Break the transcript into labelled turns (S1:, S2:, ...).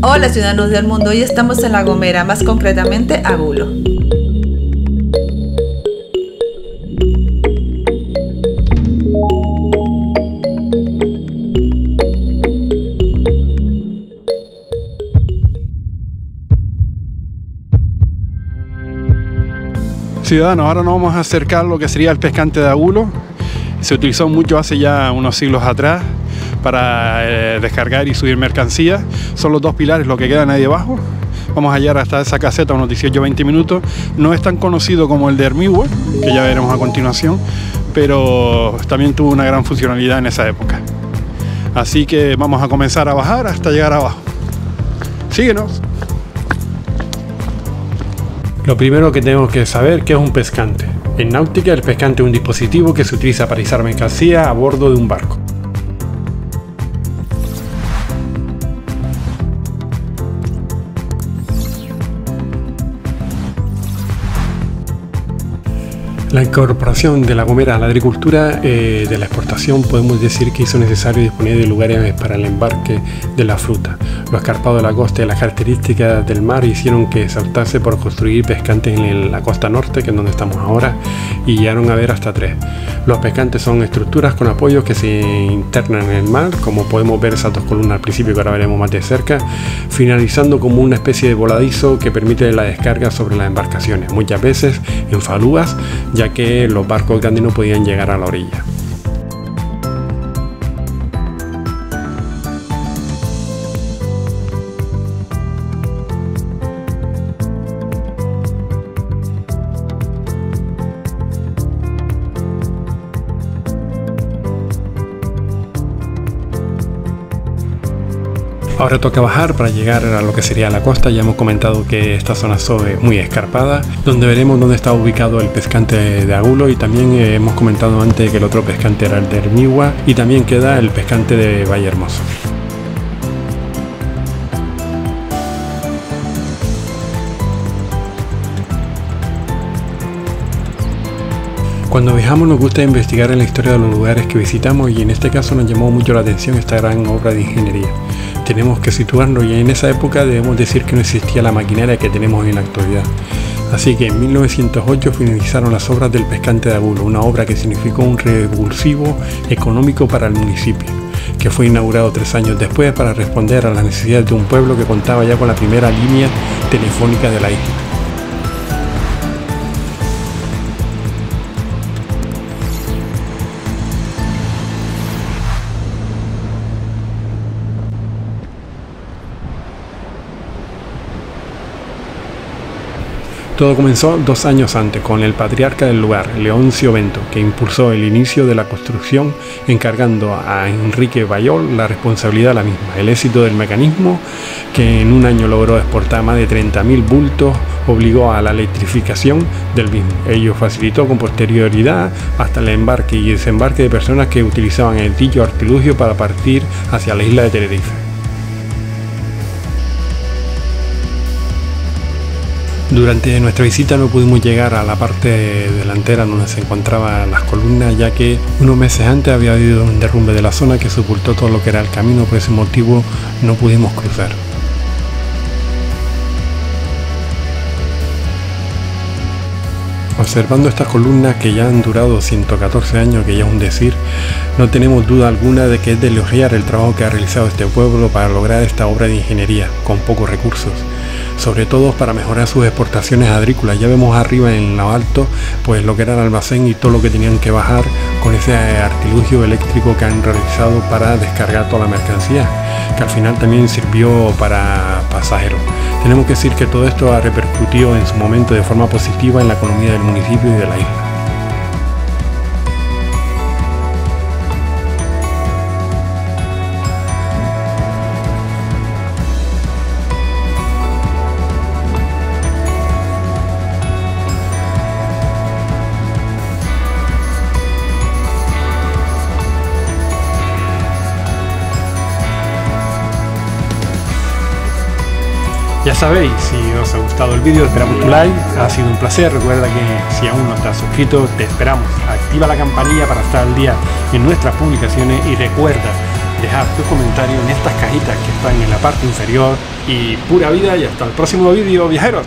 S1: Hola ciudadanos del mundo, hoy estamos en La Gomera, más concretamente Agulo.
S2: Ciudadanos, ahora nos vamos a acercar a lo que sería el pescante de Agulo. Se utilizó mucho hace ya unos siglos atrás para eh, descargar y subir mercancía. Son los dos pilares lo que quedan ahí debajo. Vamos a llegar hasta esa caseta unos 18-20 minutos. No es tan conocido como el de Hermigua, que ya veremos a continuación, pero también tuvo una gran funcionalidad en esa época. Así que vamos a comenzar a bajar hasta llegar abajo. Síguenos. Lo primero que tenemos que saber que es un pescante. En náutica el pescante es un dispositivo que se utiliza para izar mercancía a bordo de un barco. La incorporación de La Gomera a la agricultura eh, de la exportación podemos decir que hizo necesario disponer de lugares para el embarque de la fruta. Lo escarpado de la costa y las características del mar hicieron que se optase por construir pescantes en la costa norte, que es donde estamos ahora, y llegaron a ver hasta tres. Los pescantes son estructuras con apoyos que se internan en el mar, como podemos ver esas dos columnas al principio que ahora veremos más de cerca, finalizando como una especie de voladizo que permite la descarga sobre las embarcaciones, muchas veces en falúas, ya que los barcos grandes no podían llegar a la orilla. Ahora toca bajar para llegar a lo que sería la costa. Ya hemos comentado que esta zona es muy escarpada, donde veremos dónde está ubicado el pescante de Agulo y también eh, hemos comentado antes que el otro pescante era el de Hermigua y también queda el pescante de Valle Hermoso. Cuando viajamos nos gusta investigar en la historia de los lugares que visitamos y en este caso nos llamó mucho la atención esta gran obra de ingeniería tenemos que situarnos y en esa época debemos decir que no existía la maquinaria que tenemos en la actualidad. Así que en 1908 finalizaron las obras del pescante de Agulo, una obra que significó un revulsivo económico para el municipio, que fue inaugurado tres años después para responder a las necesidades de un pueblo que contaba ya con la primera línea telefónica de la isla. Todo comenzó dos años antes con el patriarca del lugar, Leoncio Bento, que impulsó el inicio de la construcción encargando a Enrique Bayol la responsabilidad de la misma. El éxito del mecanismo, que en un año logró exportar más de 30.000 bultos, obligó a la electrificación del mismo. Ello facilitó con posterioridad hasta el embarque y desembarque de personas que utilizaban el dicho artilugio para partir hacia la isla de Tenerife. Durante nuestra visita no pudimos llegar a la parte delantera donde se encontraban las columnas ya que unos meses antes había habido un derrumbe de la zona que sepultó todo lo que era el camino, por ese motivo no pudimos cruzar. Observando estas columnas que ya han durado 114 años, que ya es un decir, no tenemos duda alguna de que es de elogiar el trabajo que ha realizado este pueblo para lograr esta obra de ingeniería con pocos recursos sobre todo para mejorar sus exportaciones agrícolas. Ya vemos arriba en lo alto pues lo que era el almacén y todo lo que tenían que bajar con ese artilugio eléctrico que han realizado para descargar toda la mercancía, que al final también sirvió para pasajeros. Tenemos que decir que todo esto ha repercutido en su momento de forma positiva en la economía del municipio y de la isla. Ya sabéis, si os ha gustado el vídeo, esperamos tu like, ha sido un placer, recuerda que si aún no estás suscrito, te esperamos, activa la campanilla para estar al día en nuestras publicaciones y recuerda dejar tu comentario en estas cajitas que están en la parte inferior. Y pura vida y hasta el próximo vídeo, viajeros.